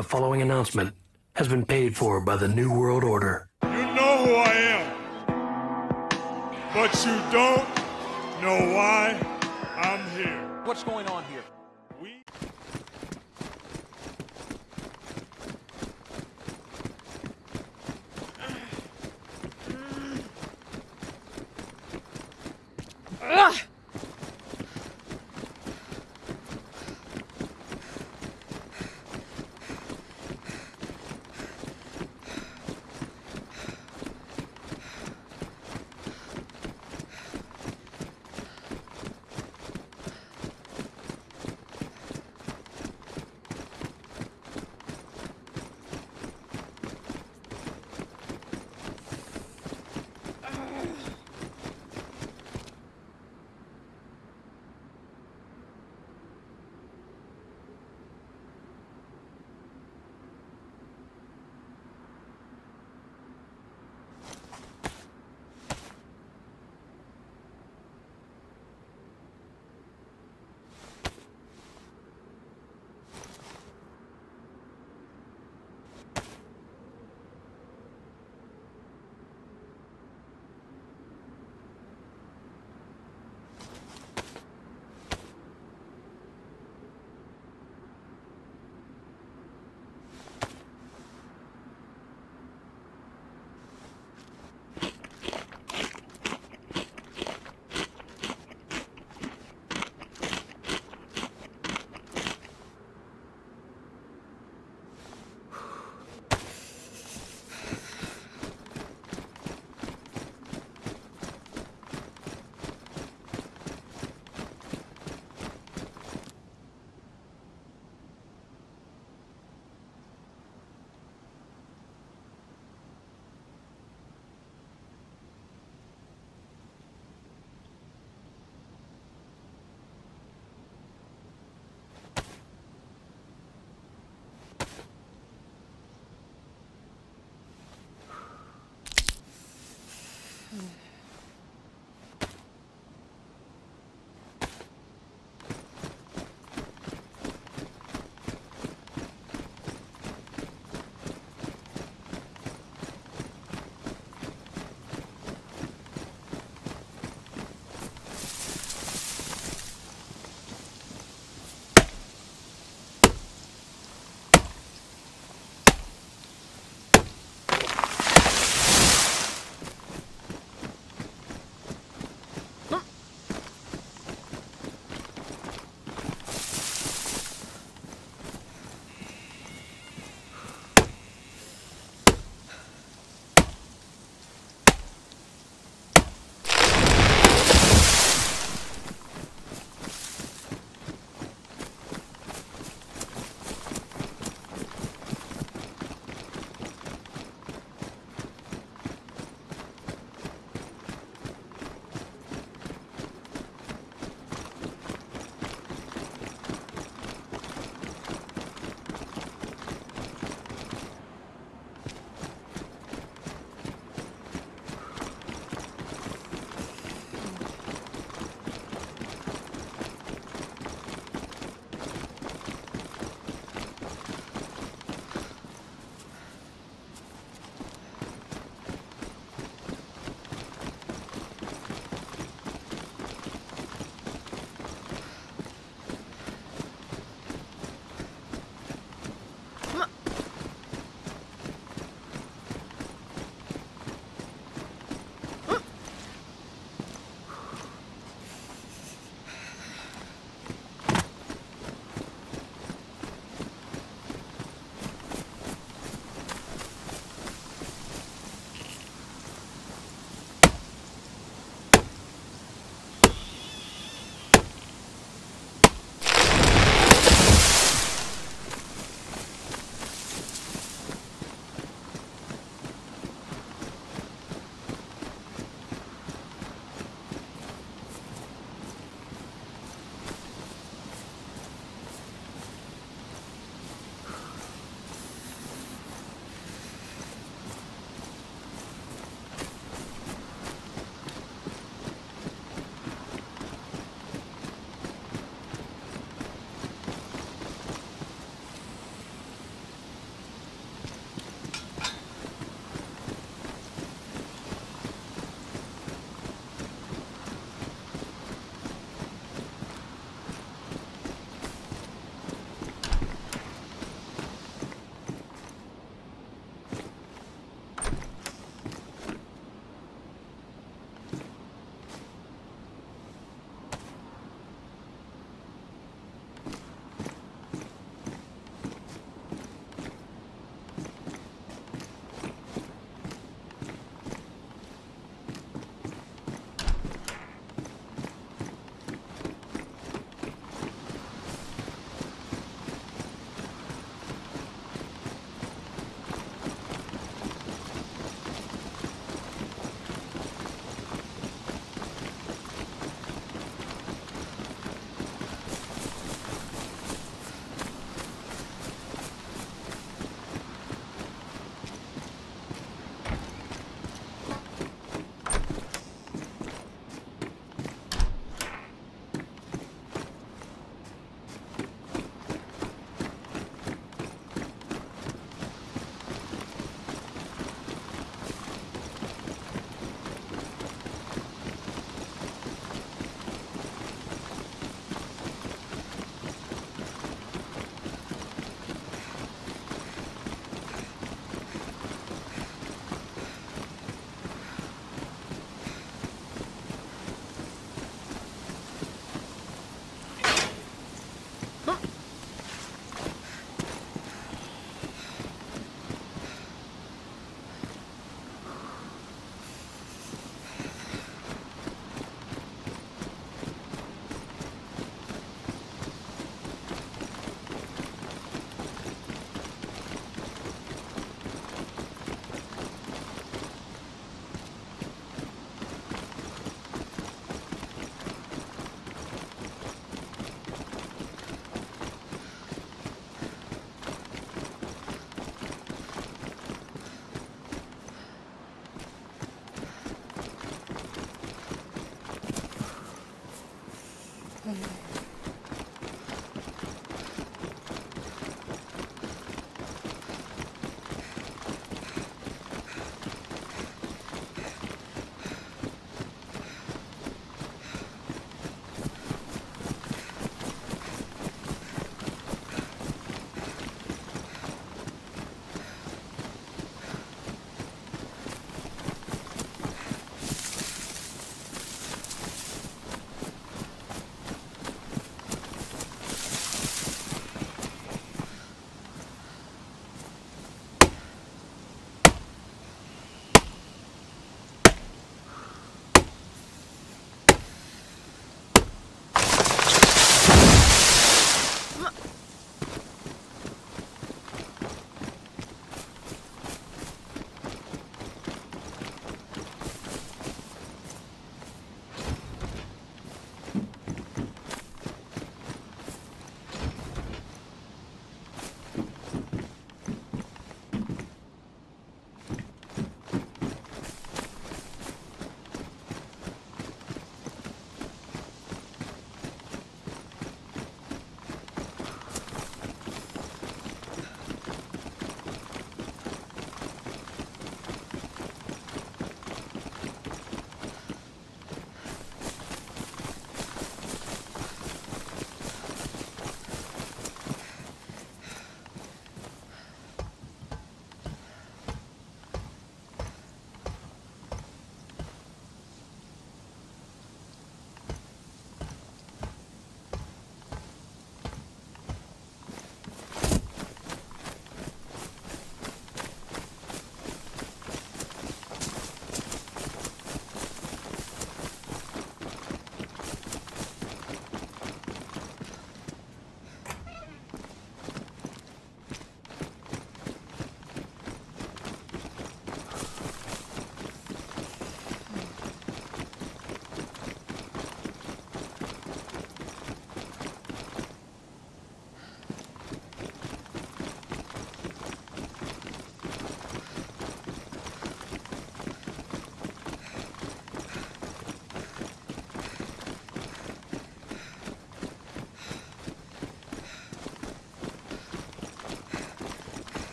the following announcement has been paid for by the New World Order. You know who I am, but you don't know why I'm here. What's going on here? We. Ugh!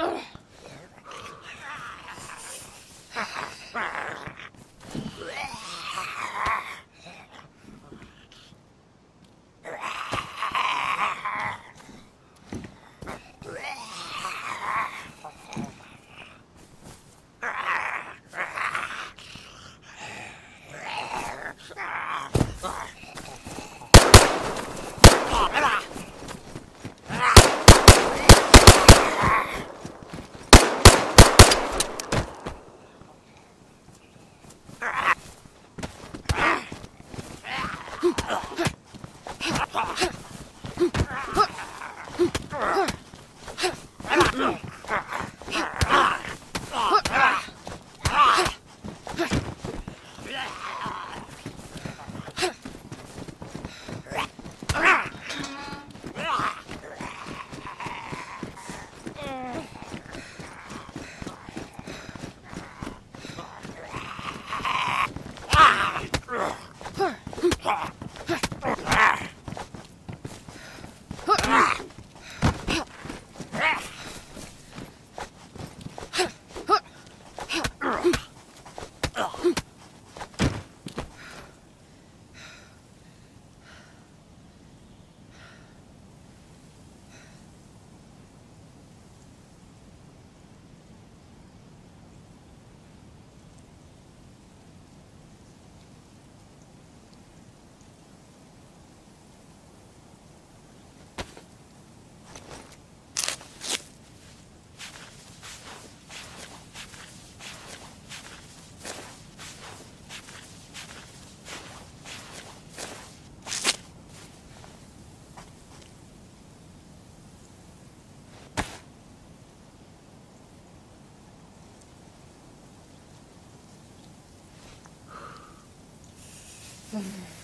Ugh. 嗯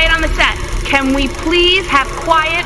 quiet on the set? Can we please have quiet?